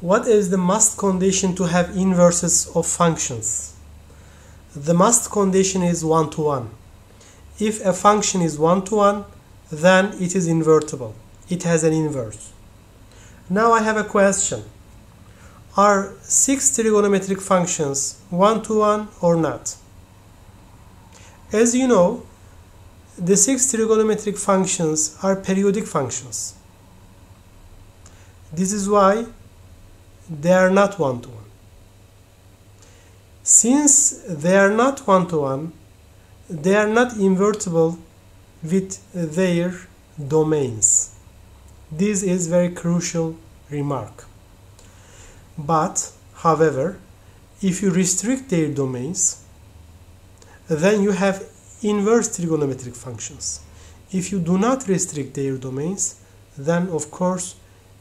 What is the must condition to have inverses of functions? The must condition is one to one. If a function is one to one, then it is invertible. It has an inverse. Now I have a question. Are six trigonometric functions one to one or not? As you know, the six trigonometric functions are periodic functions. This is why they are not one to one. Since they are not one to one, they are not invertible with their domains. This is very crucial remark. But, however, if you restrict their domains, then you have inverse trigonometric functions. If you do not restrict their domains, then of course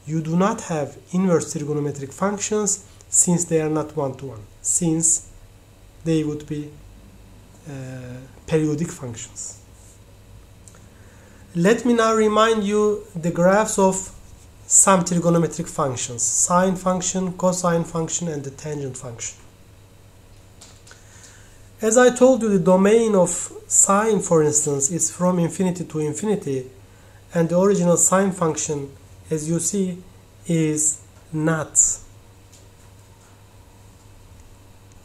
you do not have inverse trigonometric functions since they are not one-to-one, -one, since they would be uh, periodic functions. Let me now remind you the graphs of some trigonometric functions, sine function, cosine function, and the tangent function. As I told you, the domain of sine, for instance, is from infinity to infinity, and the original sine function, as you see, is not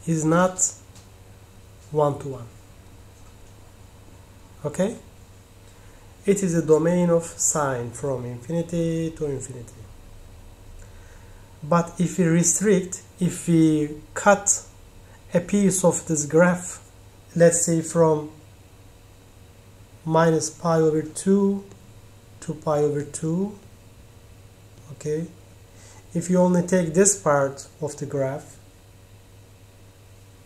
is not one to one. Okay? It is a domain of sine from infinity to infinity. But if we restrict, if we cut a piece of this graph let's say from minus pi over 2 to pi over 2 okay? If you only take this part of the graph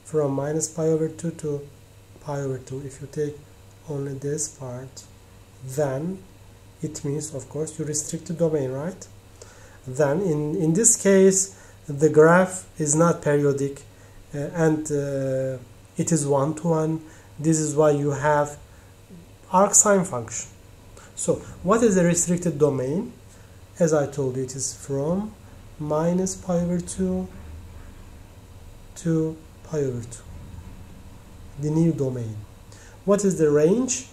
from minus pi over 2 to pi over 2 if you take only this part then it means of course you restrict the domain right? Then in in this case the graph is not periodic uh, and uh, it is one-to-one. This is why you have arcsine function. So what is the restricted domain as I told you it is from minus pi over 2 to pi over 2 the new domain. What is the range?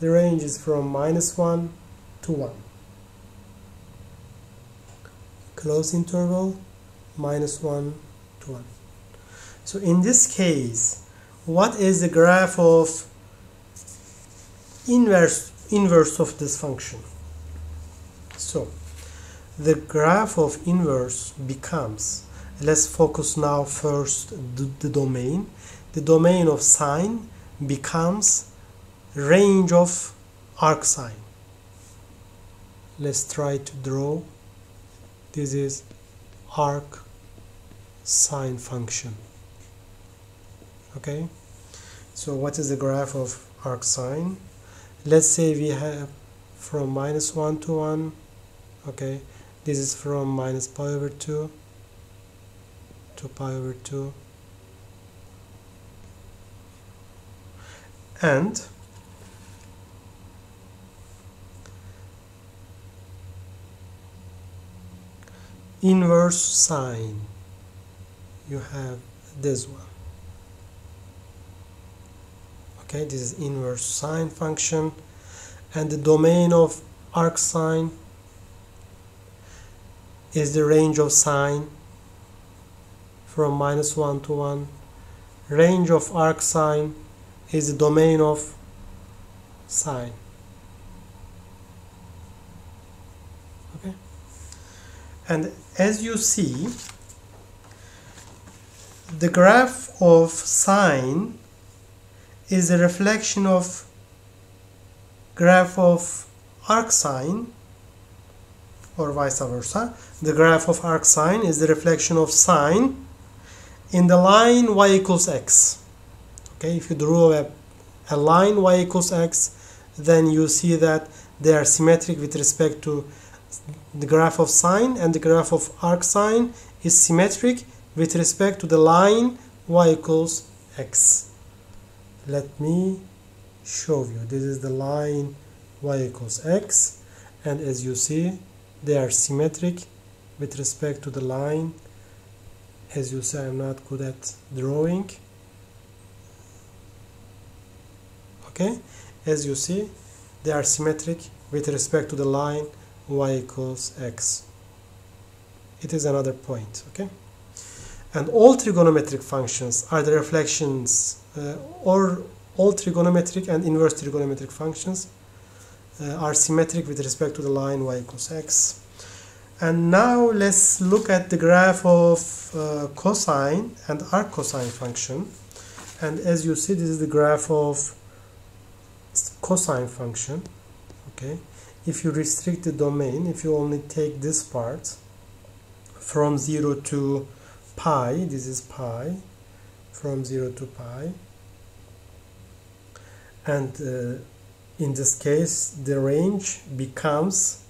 The range is from minus 1 to 1 close interval minus 1 to 1 so in this case, what is the graph of inverse inverse of this function? So the graph of inverse becomes. Let's focus now first the, the domain. The domain of sine becomes range of arcsine let's try to draw. This is arc sine function. Okay? So what is the graph of arcsine let's say we have from minus 1 to 1 okay this is from minus pi over 2 to pi over 2 and inverse sine you have this one. Okay this is inverse sine function. And the domain of arcsine is the range of sine from minus 1 to 1 range of arcsine is the domain of sine. Okay? And as you see the graph of sine is a reflection of graph of arcsine or vice versa. The graph of arcsine is the reflection of sine in the line y equals x. Okay, if you draw a, a line y equals x, then you see that they are symmetric with respect to the graph of sine and the graph of arcsine is symmetric with respect to the line y equals x let me show you this is the line y equals x and as you see they are symmetric with respect to the line. As you say I'm not good at drawing. Okay? As you see they are symmetric with respect to the line y equals x. It is another point okay? And all trigonometric functions are the reflections uh, or all trigonometric and inverse trigonometric functions uh, are symmetric with respect to the line y equals x. And now let's look at the graph of uh, cosine and arc cosine function. And as you see this is the graph of cosine function okay? If you restrict the domain if you only take this part from 0 to pi this is pi from 0 to pi and uh, in this case the range becomes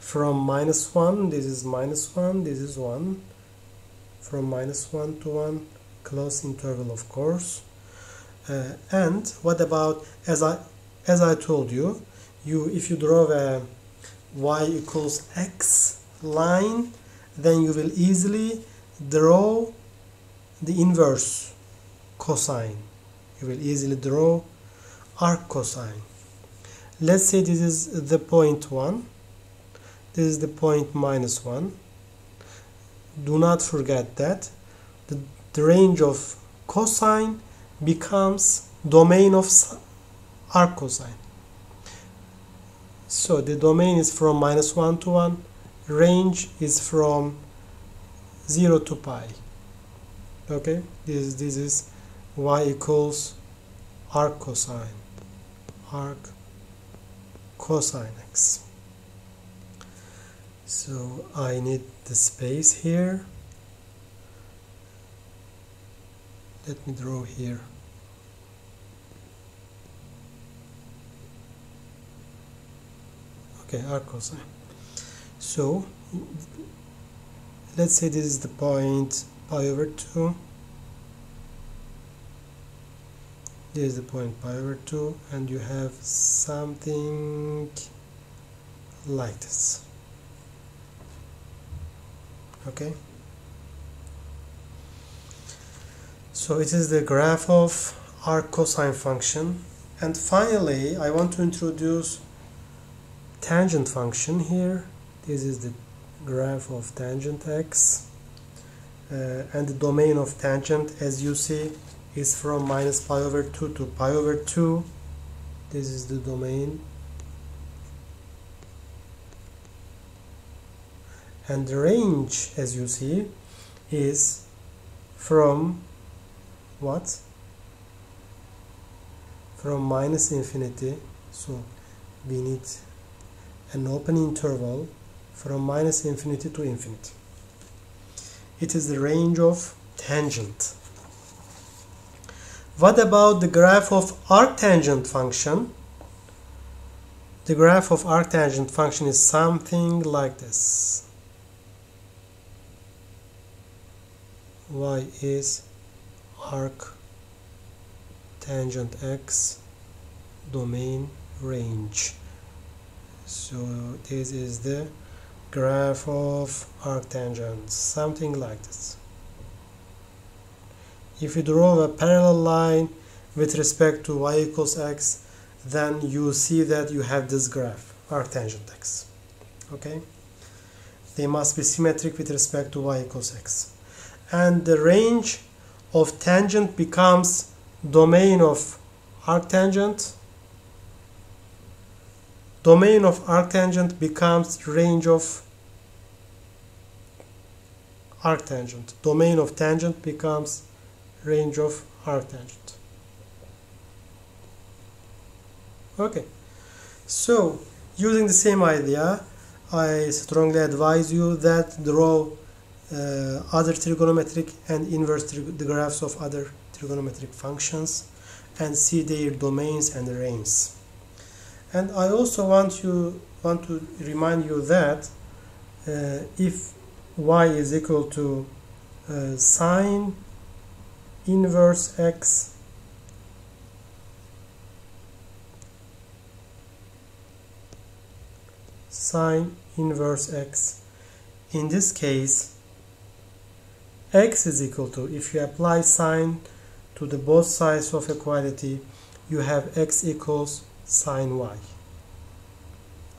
from minus 1 this is minus 1 this is 1 from minus 1 to 1 close interval of course. Uh, and what about as I as I told you you if you draw a y equals x line then you will easily draw the inverse cosine. You will easily draw arc cosine let's say this is the point 1 this is the point minus 1 do not forget that the, the range of cosine becomes domain of arc cosine. So the domain is from minus 1 to 1 range is from 0 to pi. Okay? This this is y equals arc cosine. Arc cosine x. So I need the space here. Let me draw here. Okay arc cosine. So let's say this is the point pi over 2 is the point pi over 2 and you have something like this. Okay? So it is the graph of arc cosine function. And finally I want to introduce tangent function here. This is the graph of tangent x uh, and the domain of tangent. As you see is from minus pi over 2 to pi over 2 this is the domain and the range as you see is from what from minus infinity so we need an open interval from minus infinity to infinity. It is the range of tangent. What about the graph of arctangent function? The graph of arctangent function is something like this. y is arc tangent x domain range so this is the graph of arctangent something like this if you draw a parallel line with respect to y equals x then you see that you have this graph arctangent x okay? They must be symmetric with respect to y equals x. And the range of tangent becomes domain of arctangent domain of arctangent becomes range of arctangent. Domain of tangent becomes range of arctangent. Okay, so using the same idea, I strongly advise you that draw uh, other trigonometric and inverse the graphs of other trigonometric functions and see their domains and ranges and I also want you want to remind you that uh, if y is equal to uh, sine inverse x. Sine inverse x. In this case x is equal to if you apply sine to the both sides of equality you have x equals sine y.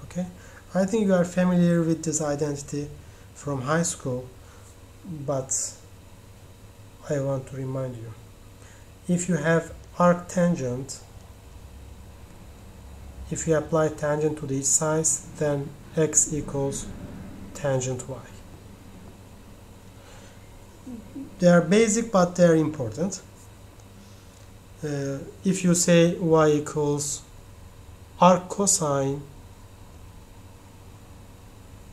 Okay? I think you are familiar with this identity from high school but I want to remind you. If you have arctangent if you apply tangent to these sides, then x equals tangent y. They are basic but they are important. Uh, if you say y equals arc cosine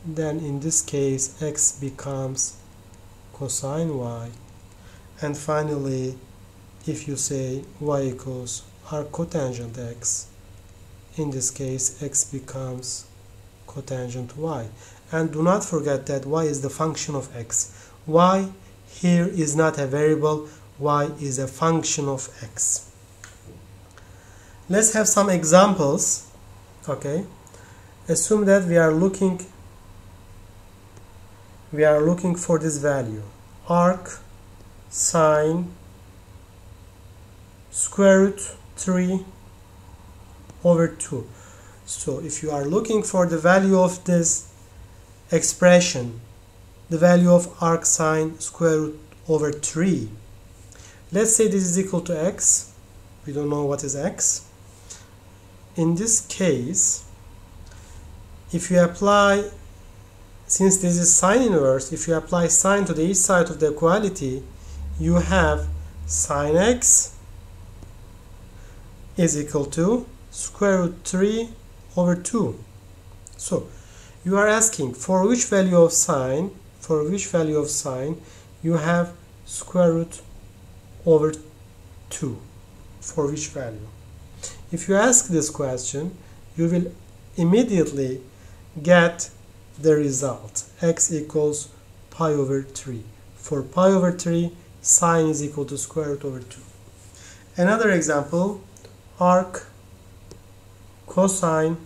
then in this case x becomes cosine y and finally if you say y equals arc cotangent x in this case x becomes cotangent y. And do not forget that y is the function of x. Y here is not a variable y is a function of x. Let's have some examples okay? Assume that we are looking we are looking for this value arc sine square root 3 over 2 so if you are looking for the value of this expression the value of arc sine square root over 3 let's say this is equal to x. We don't know what is x. In this case if you apply since this is sine inverse if you apply sine to the each side of the equality you have sine x is equal to square root 3 over 2 so you are asking for which value of sine for which value of sine you have square root over 2 for which value? If you ask this question you will immediately get the result. X equals pi over 3 for pi over 3 sine is equal to square root over 2 another example arc cosine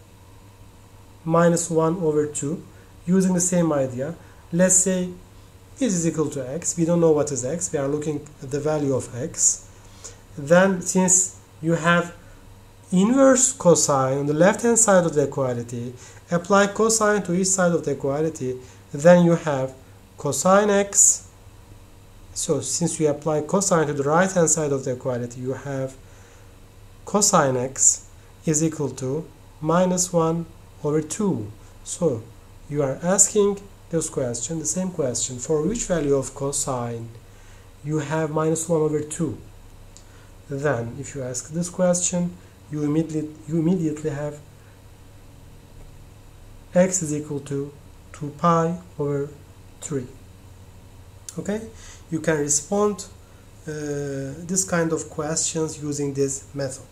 minus 1 over 2 using the same idea. Let's say this is equal to x. We don't know what is x. We are looking at the value of x. Then since you have inverse cosine on the left hand side of the equality apply cosine to each side of the equality then you have cosine x so since we apply cosine to the right hand side of the equality you have cosine x is equal to minus 1 over 2 so you are asking this question the same question for which value of cosine you have minus 1 over 2 then if you ask this question you immediately you immediately have x is equal to 2 pi over 3 okay you can respond uh, this kind of questions using this method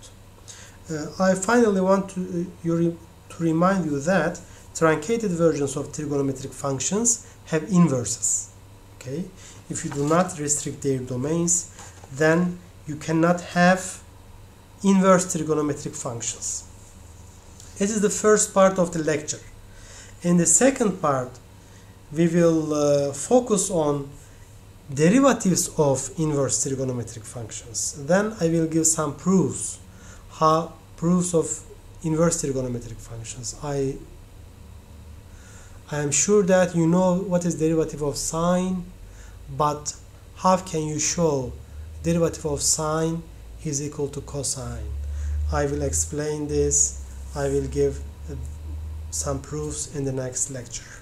uh, I finally want to, uh, re to remind you that truncated versions of trigonometric functions have inverses okay if you do not restrict their domains then you cannot have inverse trigonometric functions. It is the first part of the lecture. In the second part, we will uh, focus on derivatives of inverse trigonometric functions. Then I will give some proofs, how proofs of inverse trigonometric functions. I I am sure that you know what is derivative of sine, but how can you show derivative of sine is equal to cosine. I will explain this. I will give uh, some proofs in the next lecture.